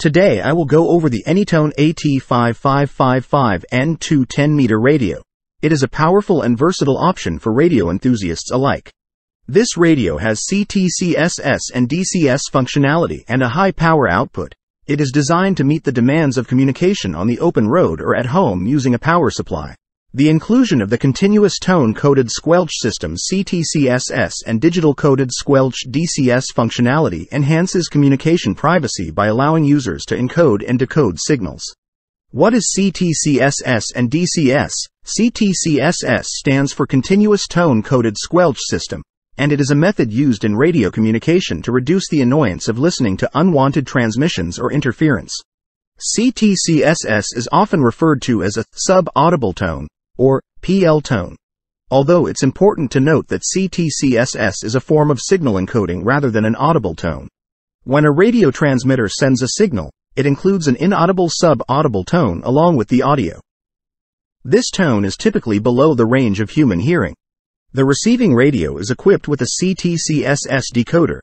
Today I will go over the Anytone AT5555N2 10-meter radio. It is a powerful and versatile option for radio enthusiasts alike. This radio has CTCSS and DCS functionality and a high power output. It is designed to meet the demands of communication on the open road or at home using a power supply. The inclusion of the continuous tone coded squelch system CTCSS and digital coded squelch DCS functionality enhances communication privacy by allowing users to encode and decode signals. What is CTCSS and DCS? CTCSS stands for Continuous Tone Coded Squelch System, and it is a method used in radio communication to reduce the annoyance of listening to unwanted transmissions or interference. CTCSS is often referred to as a sub-audible tone, or PL tone. Although it's important to note that CTCSS is a form of signal encoding rather than an audible tone. When a radio transmitter sends a signal, it includes an inaudible sub-audible tone along with the audio. This tone is typically below the range of human hearing. The receiving radio is equipped with a CTCSS decoder.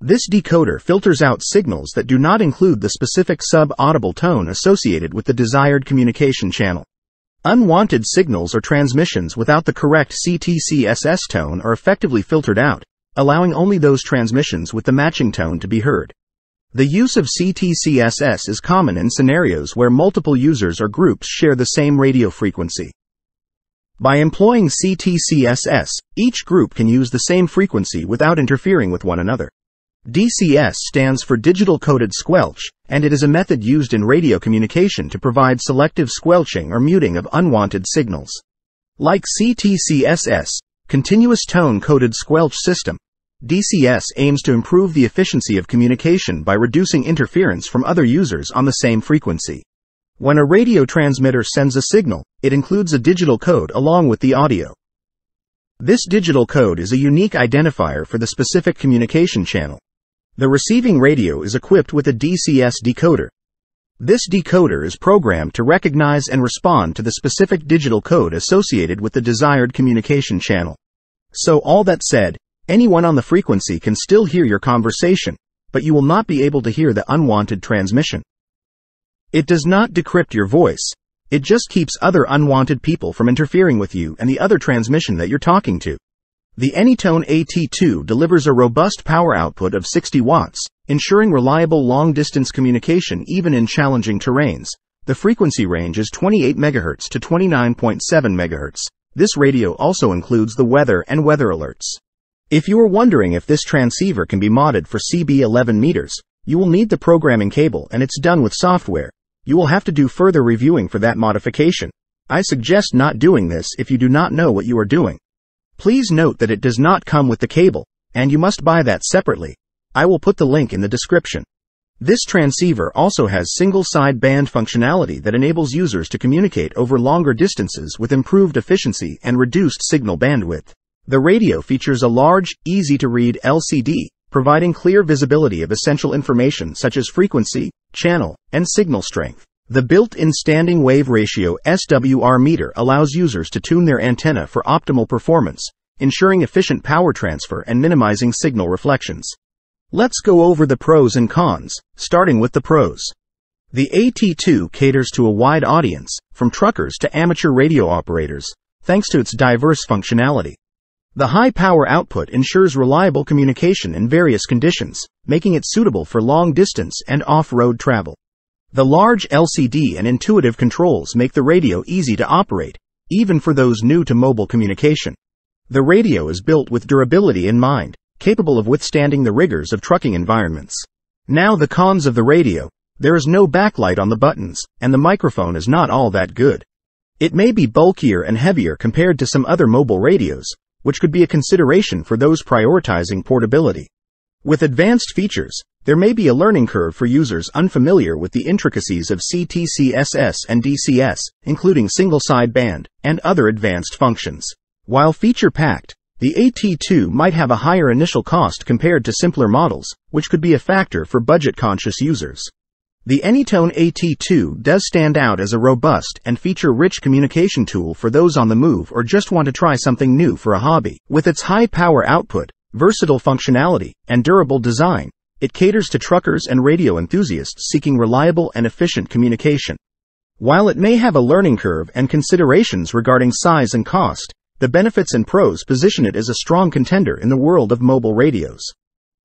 This decoder filters out signals that do not include the specific sub-audible tone associated with the desired communication channel. Unwanted signals or transmissions without the correct CTCSS tone are effectively filtered out, allowing only those transmissions with the matching tone to be heard. The use of CTCSS is common in scenarios where multiple users or groups share the same radio frequency. By employing CTCSS, each group can use the same frequency without interfering with one another. DCS stands for Digital Coded Squelch, and it is a method used in radio communication to provide selective squelching or muting of unwanted signals. Like CTCSS, Continuous Tone Coded Squelch System, DCS aims to improve the efficiency of communication by reducing interference from other users on the same frequency. When a radio transmitter sends a signal, it includes a digital code along with the audio. This digital code is a unique identifier for the specific communication channel. The receiving radio is equipped with a DCS decoder. This decoder is programmed to recognize and respond to the specific digital code associated with the desired communication channel. So all that said, anyone on the frequency can still hear your conversation, but you will not be able to hear the unwanted transmission. It does not decrypt your voice. It just keeps other unwanted people from interfering with you and the other transmission that you're talking to. The Anytone AT2 delivers a robust power output of 60 watts, ensuring reliable long-distance communication even in challenging terrains. The frequency range is 28 MHz to 29.7 MHz. This radio also includes the weather and weather alerts. If you are wondering if this transceiver can be modded for CB 11 meters, you will need the programming cable and it's done with software. You will have to do further reviewing for that modification. I suggest not doing this if you do not know what you are doing. Please note that it does not come with the cable, and you must buy that separately. I will put the link in the description. This transceiver also has single side band functionality that enables users to communicate over longer distances with improved efficiency and reduced signal bandwidth. The radio features a large, easy to read LCD, providing clear visibility of essential information such as frequency, channel, and signal strength. The built-in standing wave ratio SWR meter allows users to tune their antenna for optimal performance, ensuring efficient power transfer and minimizing signal reflections. Let's go over the pros and cons, starting with the pros. The AT2 caters to a wide audience, from truckers to amateur radio operators, thanks to its diverse functionality. The high power output ensures reliable communication in various conditions, making it suitable for long distance and off-road travel. The large LCD and intuitive controls make the radio easy to operate, even for those new to mobile communication. The radio is built with durability in mind, capable of withstanding the rigors of trucking environments. Now the cons of the radio. There is no backlight on the buttons, and the microphone is not all that good. It may be bulkier and heavier compared to some other mobile radios, which could be a consideration for those prioritizing portability. With advanced features, there may be a learning curve for users unfamiliar with the intricacies of CTCSS and DCS, including single sideband and other advanced functions. While feature-packed, the AT2 might have a higher initial cost compared to simpler models, which could be a factor for budget-conscious users. The Anytone AT2 does stand out as a robust and feature-rich communication tool for those on the move or just want to try something new for a hobby. With its high power output, versatile functionality, and durable design, It caters to truckers and radio enthusiasts seeking reliable and efficient communication. While it may have a learning curve and considerations regarding size and cost, the benefits and pros position it as a strong contender in the world of mobile radios.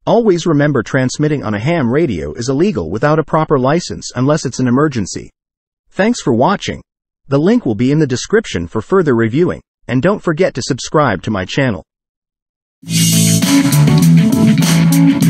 Always remember transmitting on a ham radio is illegal without a proper license unless it's an emergency. Thanks for watching. The link will be in the description for further reviewing, and don't forget to subscribe to my channel thank you